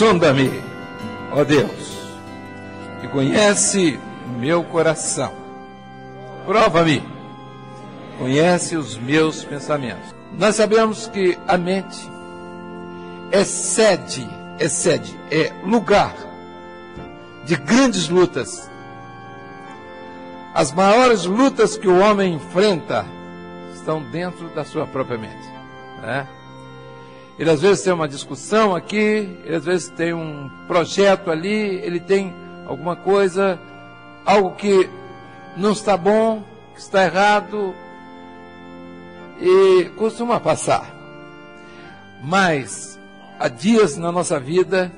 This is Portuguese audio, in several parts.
Sonda-me, ó Deus, e conhece meu coração. Prova-me, conhece os meus pensamentos. Nós sabemos que a mente é sede, é sede, é lugar de grandes lutas. As maiores lutas que o homem enfrenta estão dentro da sua própria mente. Né? Ele às vezes tem uma discussão aqui, ele às vezes tem um projeto ali, ele tem alguma coisa, algo que não está bom, que está errado, e costuma passar. Mas há dias na nossa vida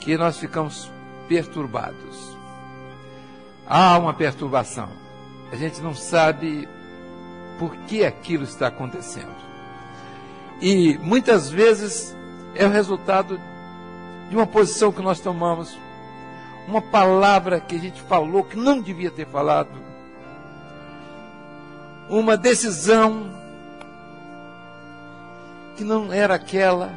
que nós ficamos perturbados. Há uma perturbação. A gente não sabe por que aquilo está acontecendo. E muitas vezes é o resultado de uma posição que nós tomamos, uma palavra que a gente falou que não devia ter falado, uma decisão que não era aquela.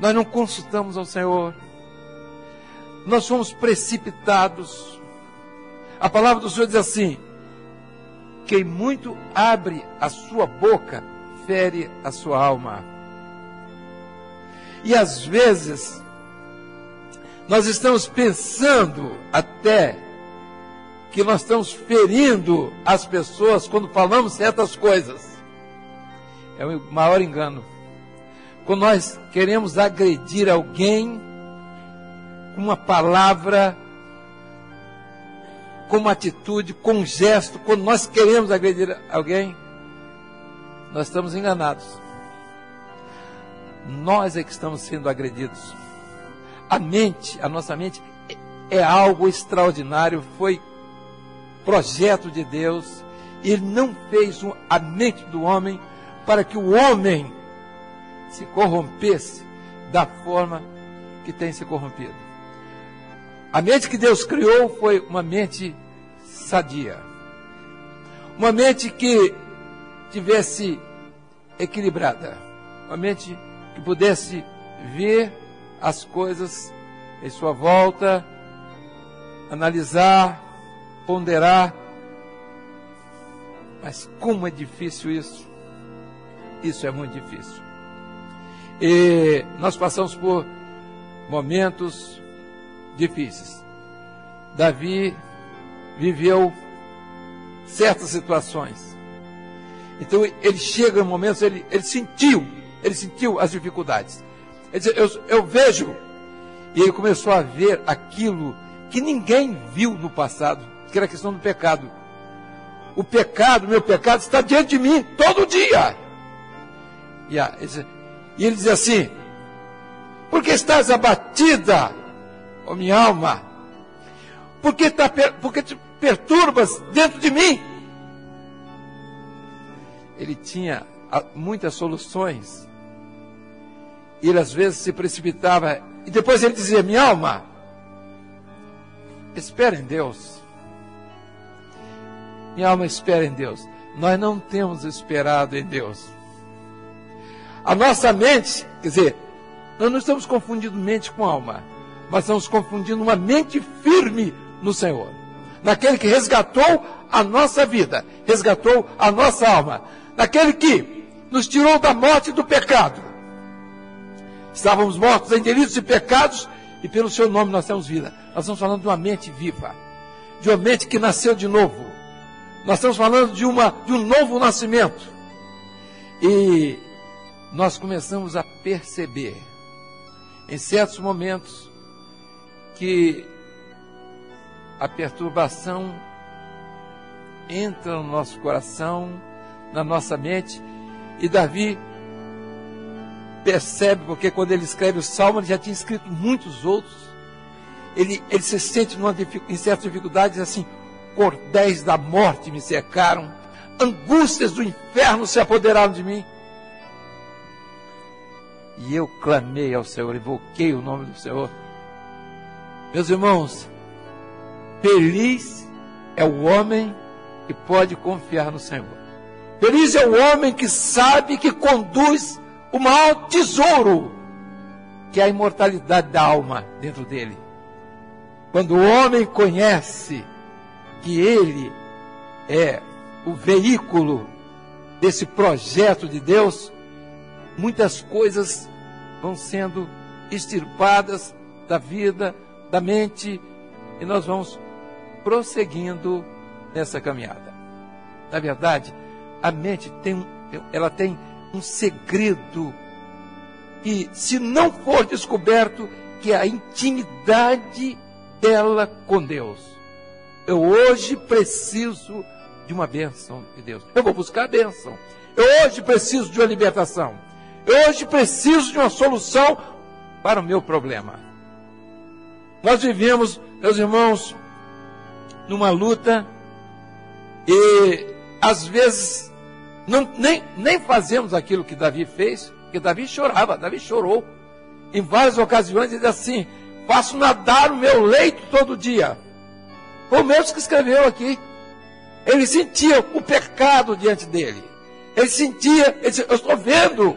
Nós não consultamos ao Senhor. Nós fomos precipitados. A palavra do Senhor diz assim: quem muito abre a sua boca, fere a sua alma. E às vezes, nós estamos pensando até que nós estamos ferindo as pessoas quando falamos certas coisas. É o maior engano. Quando nós queremos agredir alguém com uma palavra, com uma atitude, com um gesto, quando nós queremos agredir alguém, nós estamos enganados. Nós é que estamos sendo agredidos. A mente, a nossa mente é algo extraordinário, foi projeto de Deus. Ele não fez a mente do homem para que o homem se corrompesse da forma que tem se corrompido. A mente que Deus criou foi uma mente sadia. Uma mente que tivesse equilibrada. Uma mente que pudesse ver as coisas em sua volta, analisar, ponderar. Mas como é difícil isso? Isso é muito difícil. E nós passamos por momentos difíceis. Davi viveu certas situações. Então ele chega em momentos, ele, ele sentiu, ele sentiu as dificuldades. Ele diz, eu, eu vejo. E ele começou a ver aquilo que ninguém viu no passado, que era a questão do pecado. O pecado, meu pecado, está diante de mim todo dia. E, a, e ele diz assim: Por que estás abatida, ó minha alma? Por que, tá, por que te perturbas dentro de mim? Ele tinha muitas soluções. Ele às vezes se precipitava. E depois ele dizia: Minha alma, espera em Deus. Minha alma espera em Deus. Nós não temos esperado em Deus. A nossa mente, quer dizer, nós não estamos confundindo mente com alma, mas estamos confundindo uma mente firme no Senhor, naquele que resgatou a nossa vida, resgatou a nossa alma, naquele que nos tirou da morte e do pecado. Estávamos mortos em delitos e pecados, e pelo seu nome nós temos vida. Nós estamos falando de uma mente viva, de uma mente que nasceu de novo. Nós estamos falando de, uma, de um novo nascimento. E nós começamos a perceber, em certos momentos, que a perturbação entra no nosso coração, na nossa mente, e Davi percebe, porque quando ele escreve o salmo, ele já tinha escrito muitos outros, ele, ele se sente numa, em certas dificuldades assim, cordéis da morte me cercaram, angústias do inferno se apoderaram de mim. E eu clamei ao Senhor, invoquei o nome do Senhor. Meus irmãos, feliz é o homem que pode confiar no Senhor. Feliz é o homem que sabe que conduz o maior tesouro que é a imortalidade da alma dentro dele. Quando o homem conhece que ele é o veículo desse projeto de Deus, muitas coisas vão sendo extirpadas da vida, da mente, e nós vamos prosseguindo nessa caminhada. Na verdade, a mente tem, ela tem um segredo que, se não for descoberto, que é a intimidade dela com Deus. Eu hoje preciso de uma bênção de Deus. Eu vou buscar a bênção. Eu hoje preciso de uma libertação. Eu hoje preciso de uma solução para o meu problema. Nós vivemos, meus irmãos, numa luta e às vezes não, nem, nem fazemos aquilo que Davi fez, porque Davi chorava, Davi chorou. Em várias ocasiões ele diz assim: faço nadar o meu leito todo dia. Foi o mesmo que escreveu aqui. Ele sentia o pecado diante dele. Ele sentia, ele disse, eu estou vendo,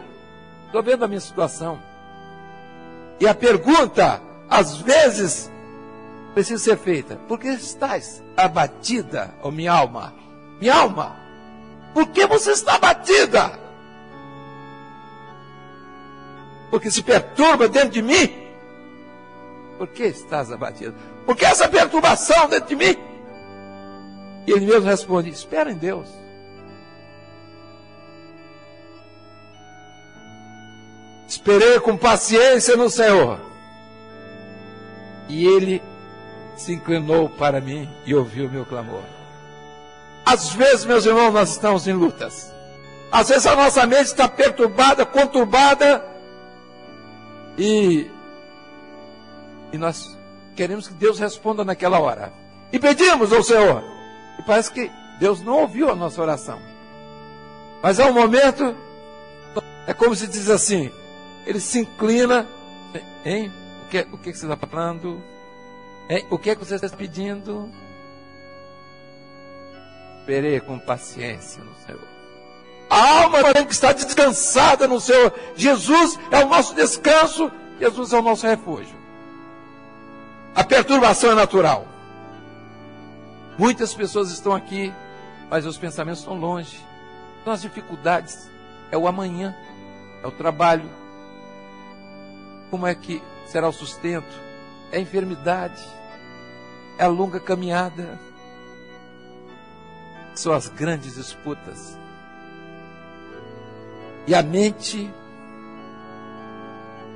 estou vendo a minha situação. E a pergunta, às vezes, precisa ser feita: por que estás abatida, oh minha alma? Minha alma, por que você está abatida? Porque se perturba dentro de mim? Por que estás abatida? Por que essa perturbação dentro de mim? E ele mesmo responde: Espera em Deus. Esperei com paciência no Senhor. E ele se inclinou para mim e ouviu o meu clamor. Às vezes, meus irmãos, nós estamos em lutas. Às vezes a nossa mente está perturbada, conturbada. E, e nós queremos que Deus responda naquela hora. E pedimos ao Senhor. E parece que Deus não ouviu a nossa oração. Mas há um momento, é como se diz assim: ele se inclina, hein? O que, o que você está falando? Hein? O que, é que você está pedindo? Esperei com paciência no Senhor. A alma tem que estar descansada no Senhor. Jesus é o nosso descanso, Jesus é o nosso refúgio. A perturbação é natural. Muitas pessoas estão aqui, mas os pensamentos estão longe. Então as dificuldades é o amanhã, é o trabalho. Como é que será o sustento? É a enfermidade, é a longa caminhada. São as grandes disputas. E a mente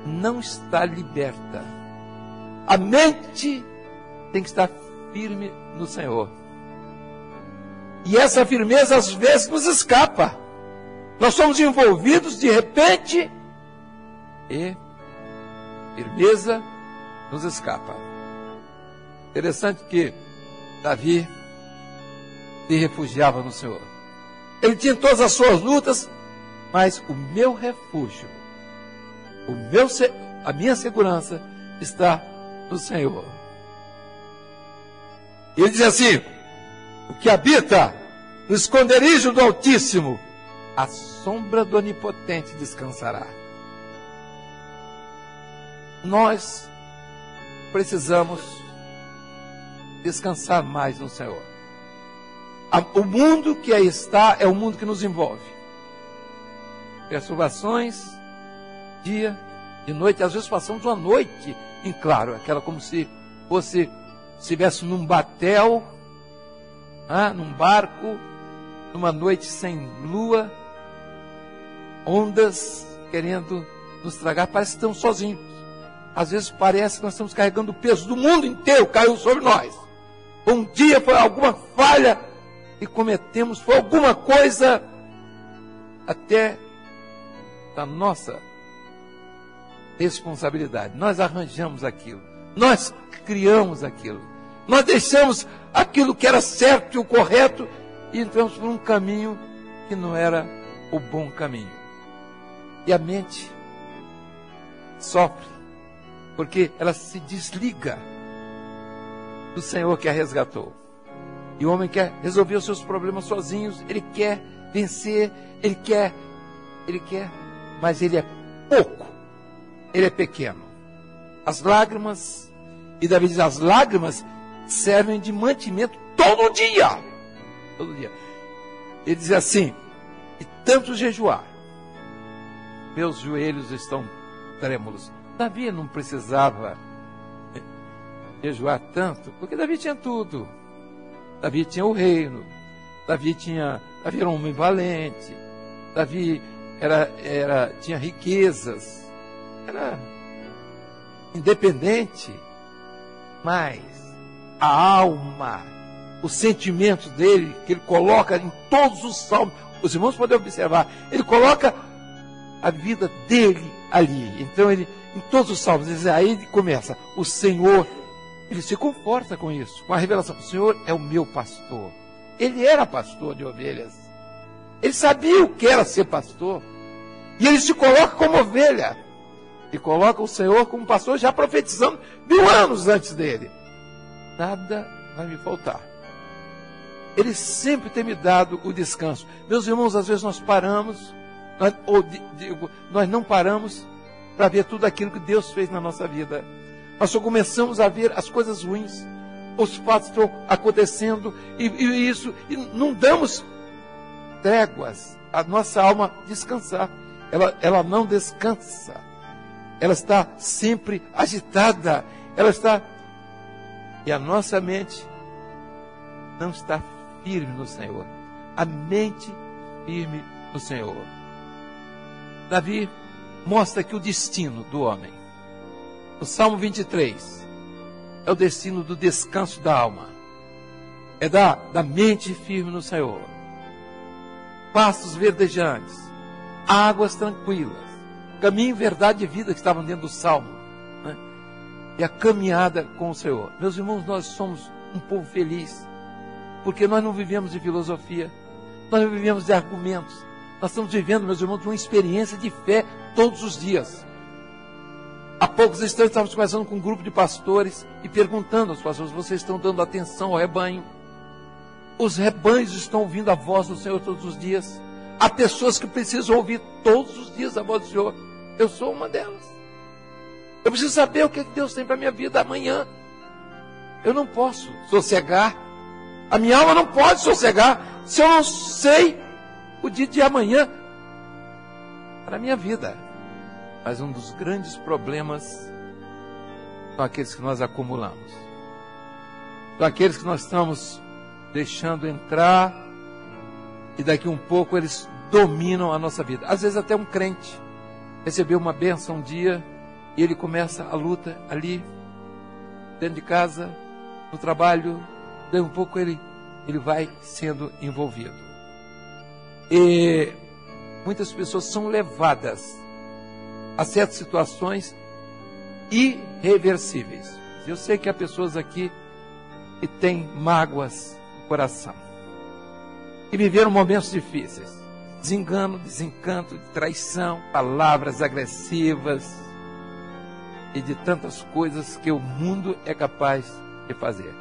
não está liberta. A mente tem que estar firme no Senhor. E essa firmeza às vezes nos escapa. Nós somos envolvidos de repente e firmeza nos escapa. Interessante que Davi se refugiava no Senhor. Ele tinha todas as suas lutas, mas o meu refúgio, o meu, a minha segurança está no Senhor. Ele diz assim: o que habita no esconderijo do Altíssimo, a sombra do Onipotente descansará. Nós precisamos descansar mais no Senhor. O mundo que aí está é o mundo que nos envolve. Perturbações, dia e noite. Às vezes passamos uma noite em claro, aquela como se fosse estivesse num batel, ah, num barco, numa noite sem lua, ondas querendo nos tragar, parece que estamos sozinhos. Às vezes parece que nós estamos carregando o peso do mundo inteiro, caiu sobre nós. Um dia foi alguma falha e cometemos, foi alguma coisa até da nossa responsabilidade. Nós arranjamos aquilo, nós criamos aquilo. Nós deixamos aquilo que era certo e o correto e entramos por um caminho que não era o bom caminho. E a mente sofre, porque ela se desliga do Senhor que a resgatou. E o homem quer resolver os seus problemas sozinhos, ele quer vencer, ele quer, ele quer, mas ele é pouco, ele é pequeno. as lágrimas. E Davi diz: as lágrimas servem de mantimento todo dia. Todo dia. Ele diz assim: e tanto jejuar, meus joelhos estão trêmulos. Davi não precisava jejuar tanto, porque Davi tinha tudo. Davi tinha o reino, Davi tinha, Davi era um homem valente, Davi era, era, tinha riquezas, era independente, mas a alma, os sentimentos dele, que ele coloca em todos os salmos, os irmãos podem observar, ele coloca a vida dele ali. Então ele, em todos os salmos, aí ele começa, o Senhor, ele se conforta com isso, com a revelação, o Senhor é o meu pastor. Ele era pastor de ovelhas. Ele sabia o que era ser pastor. E ele se coloca como ovelha. E coloca o Senhor como pastor, já profetizando mil anos antes dele. Nada vai me faltar. Ele sempre tem me dado o descanso. Meus irmãos, às vezes nós paramos, ou digo, nós não paramos para ver tudo aquilo que Deus fez na nossa vida. Nós só começamos a ver as coisas ruins, os fatos estão acontecendo, e, e isso, e não damos tréguas, a nossa alma descansar. Ela, ela não descansa. Ela está sempre agitada. Ela está. E a nossa mente não está firme no Senhor. A mente firme no Senhor. Davi mostra aqui o destino do homem. O Salmo 23 é o destino do descanso da alma. É da, da mente firme no Senhor. Pastos verdejantes, águas tranquilas, caminho, verdade e vida que estavam dentro do Salmo. Né? E a caminhada com o Senhor. Meus irmãos, nós somos um povo feliz, porque nós não vivemos de filosofia, nós não vivemos de argumentos, nós estamos vivendo, meus irmãos, uma experiência de fé todos os dias. Há poucos instantes estávamos conversando com um grupo de pastores e perguntando aos pastores: vocês estão dando atenção ao rebanho? Os rebanhos estão ouvindo a voz do Senhor todos os dias. Há pessoas que precisam ouvir todos os dias a voz do Senhor. Eu sou uma delas. Eu preciso saber o que Deus tem para a minha vida amanhã. Eu não posso sossegar. A minha alma não pode sossegar se eu não sei o dia de amanhã para a minha vida. Mas um dos grandes problemas são aqueles que nós acumulamos. São aqueles que nós estamos deixando entrar e daqui um pouco eles dominam a nossa vida. Às vezes até um crente recebeu uma benção um dia e ele começa a luta ali, dentro de casa, no trabalho, daí um pouco ele, ele vai sendo envolvido. E muitas pessoas são levadas a certas situações irreversíveis. Eu sei que há pessoas aqui que têm mágoas no coração, que viveram momentos difíceis, desengano, desencanto, traição, palavras agressivas e de tantas coisas que o mundo é capaz de fazer.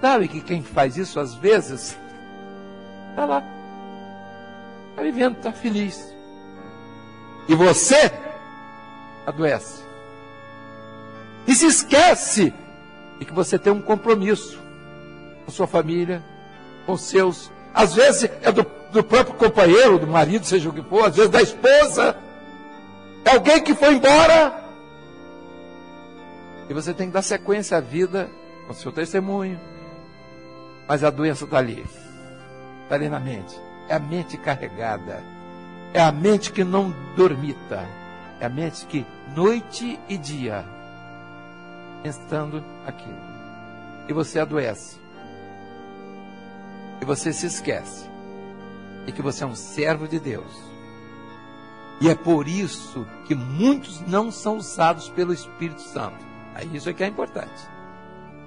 Sabe que quem faz isso às vezes está lá, está vivendo, está feliz. E você adoece. E se esquece de que você tem um compromisso com sua família, com seus. Às vezes é do, do próprio companheiro, do marido, seja o que for, às vezes da esposa. É alguém que foi embora. E você tem que dar sequência à vida com seu testemunho. Mas a doença está ali. Está ali na mente. É a mente carregada. É a mente que não dormita. É a mente que noite e dia pensando aquilo. E você adoece. E você se esquece. E que você é um servo de Deus. E é por isso que muitos não são usados pelo Espírito Santo. Aí isso é que é importante.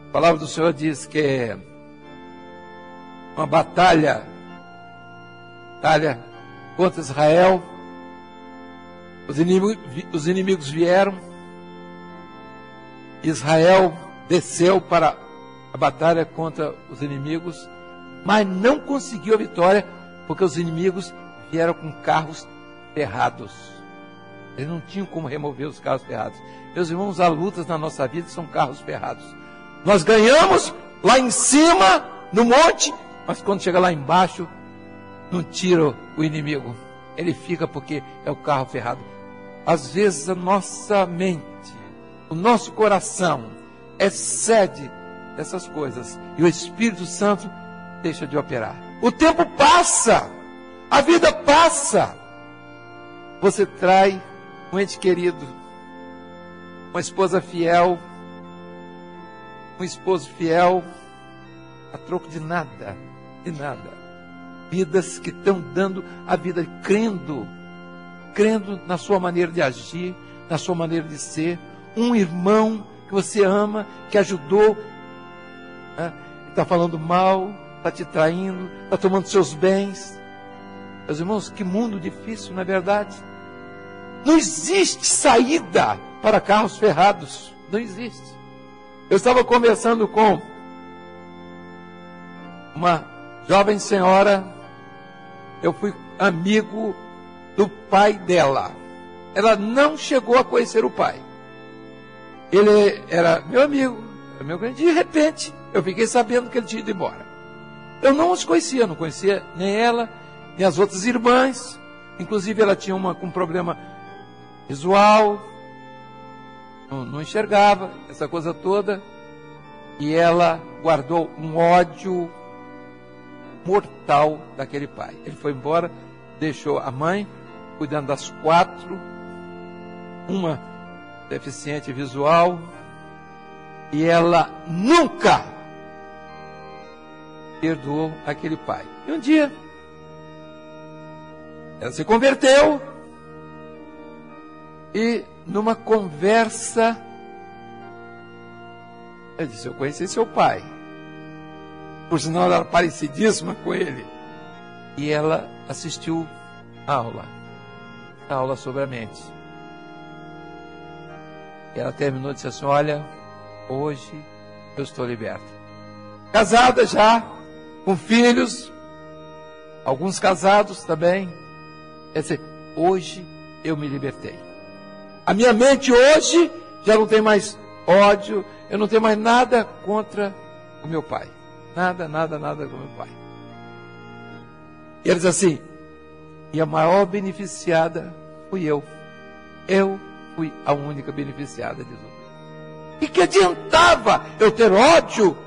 A palavra do Senhor diz que é uma batalha, batalha contra Israel. Os inimigos, os inimigos vieram. Israel desceu para a batalha contra os inimigos, mas não conseguiu a vitória porque os inimigos vieram com carros ferrados. Eles não tinham como remover os carros ferrados. Meus irmãos, há lutas na nossa vida são carros ferrados. Nós ganhamos lá em cima, no monte, mas quando chega lá embaixo, não tira o inimigo. Ele fica porque é o carro ferrado. Às vezes a nossa mente, o nosso coração excede essas coisas e o Espírito Santo deixa de operar. O tempo passa, a vida passa. Você trai um ente querido, uma esposa fiel, um esposo fiel, a troco de nada, de nada. Vidas que estão dando a vida, crendo, crendo na sua maneira de agir, na sua maneira de ser. Um irmão que você ama, que ajudou, está falando mal, está te traindo, está tomando seus bens. Meus irmãos, que mundo difícil, não é verdade? Não existe saída para carros ferrados. Não existe. Eu estava conversando com uma jovem senhora, eu fui amigo do pai dela. Ela não chegou a conhecer o pai. Ele era meu amigo, era meu grande. De repente, eu fiquei sabendo que ele tinha ido embora. Eu não os conhecia, não conhecia nem ela, nem as outras irmãs. Inclusive, ela tinha uma, um problema visual, não, não enxergava, essa coisa toda. E ela guardou um ódio mortal daquele pai. Ele foi embora, deixou a mãe cuidando das quatro, uma deficiente visual, e ela nunca perdoou aquele pai. E um dia, ela se converteu, e numa conversa, eu disse: Eu conheci seu pai. Por sinal, ela era parecidíssima com ele. E ela assistiu a aula, a aula sobre a mente. E ela terminou e disse assim: Olha, hoje eu estou liberta. Casada já, com filhos, alguns casados também. Quer dizer, hoje eu me libertei. A minha mente hoje já não tem mais ódio, eu não tenho mais nada contra o meu pai. Nada, nada, nada com meu pai. E ele diz assim: e a maior beneficiada fui eu. Eu fui a única beneficiada, diz o E que adiantava eu ter ódio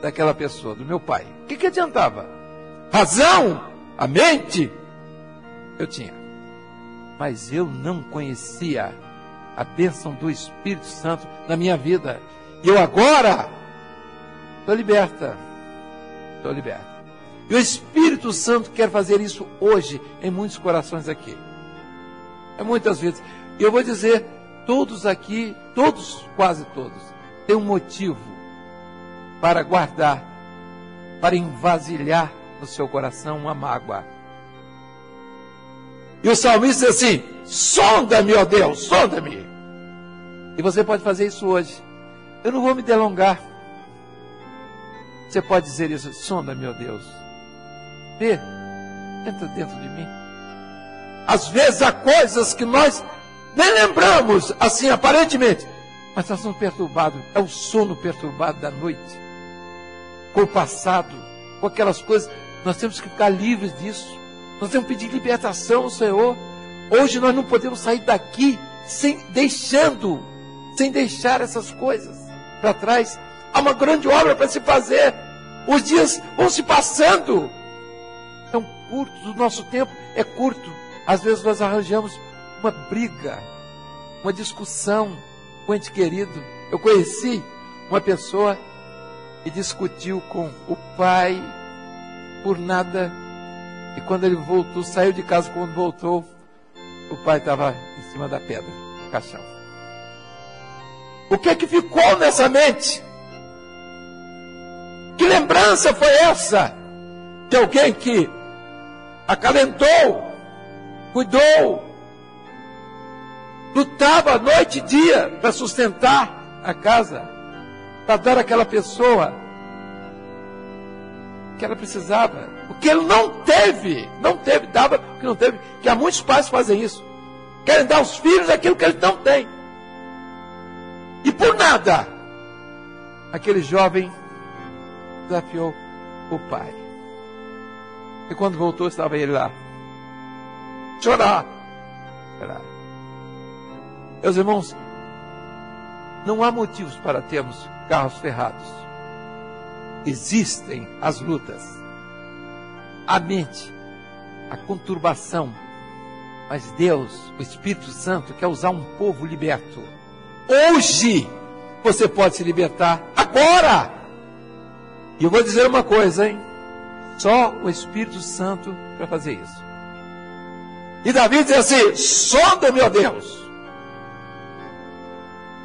daquela pessoa, do meu pai? O que, que adiantava? Razão, a mente, eu tinha mas eu não conhecia a bênção do Espírito Santo na minha vida. E eu agora estou liberta. Estou liberta. E o Espírito Santo quer fazer isso hoje em muitos corações aqui. É muitas vezes. E eu vou dizer, todos aqui, todos, quase todos, têm um motivo para guardar, para envasilhar no seu coração uma mágoa e o salmista diz assim: sonda-me, ó Deus, sonda-me. E você pode fazer isso hoje. Eu não vou me delongar. Você pode dizer isso: sonda-me, ó Deus. Vê, entra dentro de mim. Às vezes há coisas que nós nem lembramos, assim, aparentemente, mas nós estamos perturbados. É o sono perturbado da noite, com o passado, com aquelas coisas. Nós temos que ficar livres disso. Nós temos que pedir libertação ao Senhor. Hoje nós não podemos sair daqui sem deixando, sem deixar essas coisas para trás. Há uma grande obra para se fazer. Os dias vão se passando. Tão curtos, o nosso tempo é curto. Às vezes nós arranjamos uma briga, uma discussão com um ente querido. Eu conheci uma pessoa que discutiu com o pai por nada e quando ele voltou, saiu de casa, quando voltou, o pai estava em cima da pedra, no caixão. O que é que ficou nessa mente? Que lembrança foi essa? De alguém que acalentou, cuidou, lutava noite e dia para sustentar a casa, para dar àquela pessoa que ela precisava. Porque ele não teve, não teve, dava porque não teve. Que há muitos pais que fazem isso. querem dar aos filhos aquilo que eles não têm. E por nada, aquele jovem desafiou o pai. E quando voltou, estava ele lá. Chorar. Chorar. Meus irmãos, não há motivos para termos carros ferrados. Existem as lutas, a mente, a conturbação. Mas Deus, o Espírito Santo, quer usar um povo liberto. Hoje você pode se libertar agora. E eu vou dizer uma coisa, hein? Só o Espírito Santo para fazer isso. E Davi diz assim: sonda, meu Deus,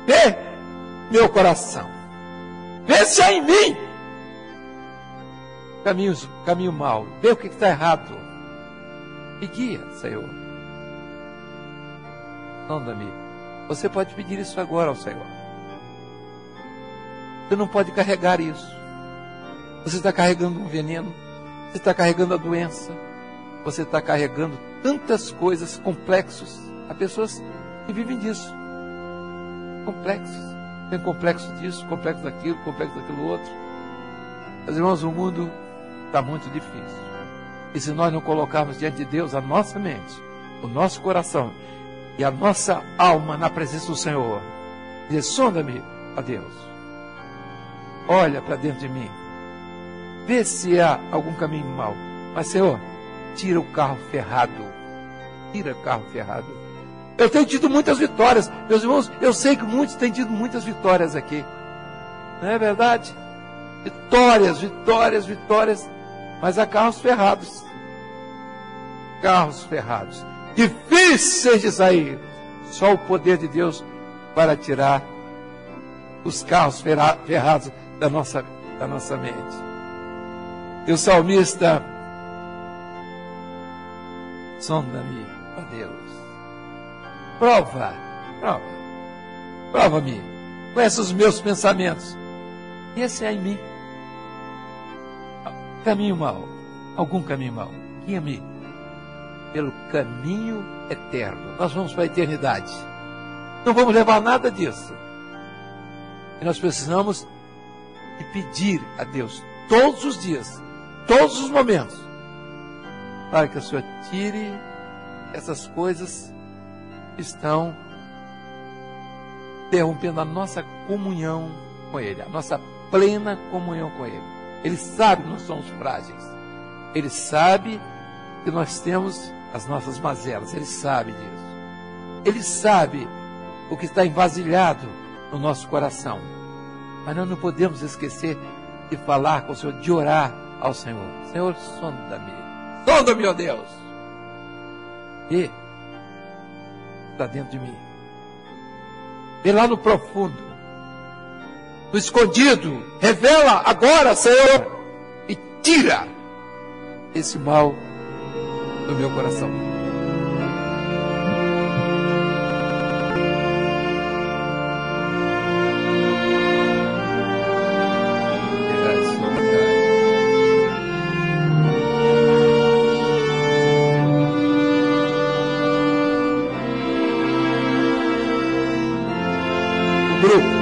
vê meu coração, vê se há em mim caminhos, caminho mal, vê o que está errado, e guia, Senhor. Sonda-me. Você pode pedir isso agora ao Senhor. Você não pode carregar isso. Você está carregando um veneno, você está carregando a doença, você está carregando tantas coisas complexos. Há pessoas que vivem disso. Complexos. Tem complexo disso, complexo daquilo, complexo daquilo outro. Meus irmãos, o mundo está muito difícil. E se nós não colocarmos diante de Deus a nossa mente, o nosso coração e a nossa alma na presença do Senhor, dizer: sonda-me, a Deus. Olha para dentro de mim vê se há algum caminho mal. Mas, Senhor, tira o carro ferrado. Tira o carro ferrado. Eu tenho tido muitas vitórias. Meus irmãos, eu sei que muitos têm tido muitas vitórias aqui. Não é verdade? Vitórias, vitórias, vitórias. Mas há carros ferrados. Carros ferrados. Difíceis de sair. Só o poder de Deus para tirar os carros ferrados da nossa, da nossa mente. E o salmista, sonda-me, ó Deus. Prova, prova, prova-me. Conhece os meus pensamentos. Esse é em mim. Caminho mau, algum caminho mau. Guia-me pelo caminho eterno. Nós vamos para a eternidade. Não vamos levar nada disso. E nós precisamos de pedir a Deus todos os dias todos os momentos, para que o Senhor tire essas coisas que estão interrompendo a nossa comunhão com Ele, a nossa plena comunhão com Ele. Ele sabe que nós somos frágeis. Ele sabe que nós temos as nossas mazelas. Ele sabe disso. Ele sabe o que está envasilhado no nosso coração. Mas nós não podemos esquecer de falar com o Senhor, de orar ao Senhor: Senhor, sonda-me, sonda-me, ó Deus, e está dentro de mim. Vê lá no profundo, no escondido, revela agora, Senhor, e tira esse mal do meu coração. grup.